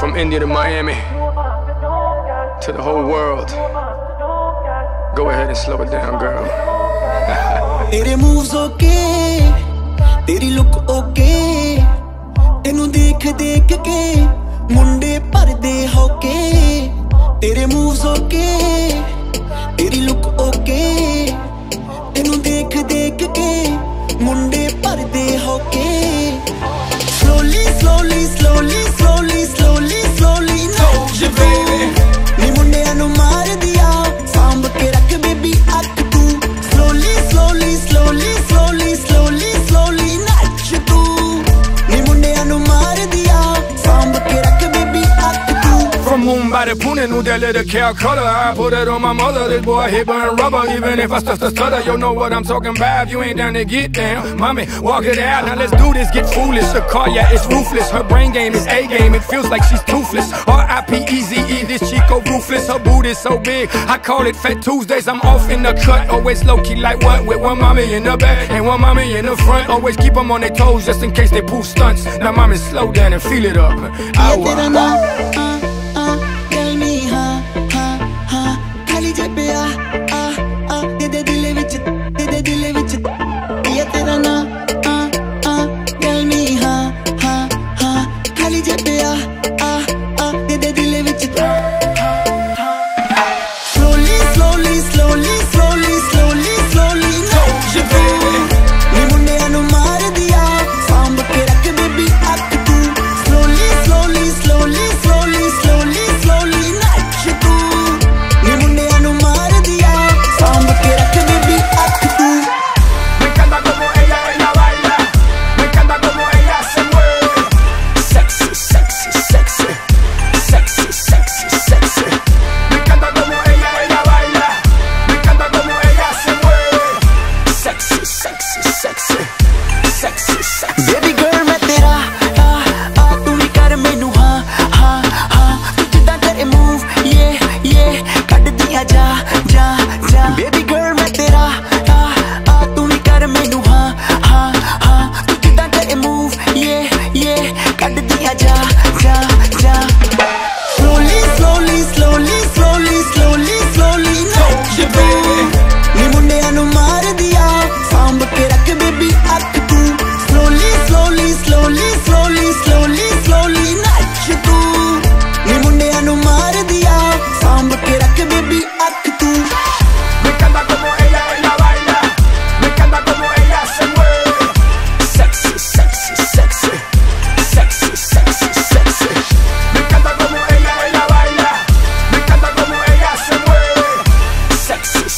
From India to Miami to the whole world. Go ahead and slow it down, girl. ਤੇਰੇ moves okay ਤੇਰੀ look okay ਤੈਨੂੰ ਦੇਖ ਦੇਖ ਕੇ ਮੁੰਡੇ ਭਰਦੇ ਹੋਕੇ ਤੇਰੇ ਮੂਵਸ ਓਕੇ ਤੇਰੀ ਲੁੱਕ ਓਕੇ ਤੈਨੂੰ ਦੇਖ ਦੇਖ ਕੇ moon by the poonin' who that little cow color. I put it on my mother, this boy hit burn rubber. Even if I stuff the stutter, you know what I'm talking about. If you ain't down to get down, mommy, walk it out. Now let's do this, get foolish. The car, yeah, it's ruthless. Her brain game is A game, it feels like she's toothless. R-I-P-E-Z-E, this Chico ruthless. Her boot is so big, I call it Fat Tuesdays. I'm off in the cut, always low key like what? With one mommy in the back and one mommy in the front. Always keep them on their toes just in case they pull stunts. Now, mommy, slow down and feel it up. Hour. ah.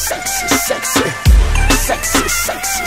sexy, sexy, sexy, sexy.